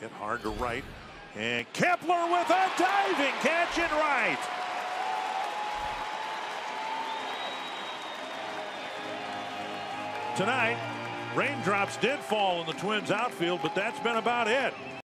Hit hard to right. And Kepler with a diving catch in right. Tonight, raindrops did fall in the Twins outfield, but that's been about it.